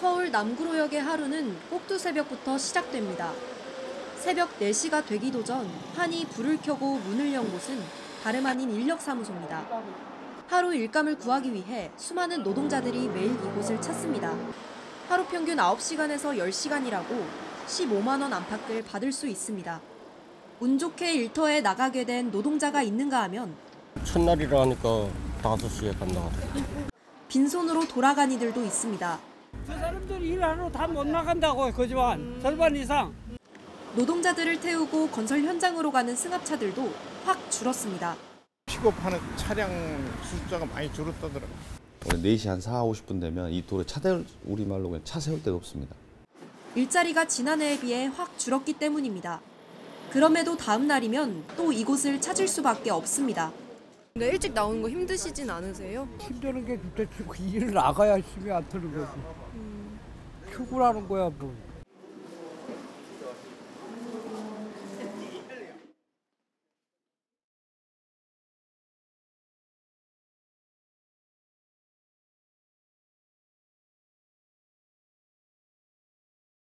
서울 남구로역의 하루는 꼭두 새벽부터 시작됩니다. 새벽 4시가 되기도 전 환히 불을 켜고 문을 연 곳은 다름 아닌 인력사무소입니다. 하루 일감을 구하기 위해 수많은 노동자들이 매일 이곳을 찾습니다. 하루 평균 9시간에서 10시간이라고 15만 원 안팎을 받을 수 있습니다. 운 좋게 일터에 나가게 된 노동자가 있는가 하면 첫날이라 하니까 5시에 간다. 빈손으로 돌아간 이들도 있습니다. 저 사람들이 일하러 다 못 나간다고 거지만 절반 이상 노동자들을 태우고 건설 현장으로 가는 승합차들도 확 줄었습니다. 픽업하는 차량 숫자가 많이 줄었다더라고요. 원래 4시 한 4, 50분 되면 이 도로에 차 세울, 우리말로 그냥 차 세울 데가 없습니다. 일자리가 지난해에 비해 확 줄었기 때문입니다. 그럼에도 다음 날이면 또 이곳을 찾을 수밖에 없습니다. 근데 일찍 나오는 거 힘드시진 않으세요? 힘드는 게 치고 일 나가야 힘이 안 드는 거지. 출근하는 거야 뭐.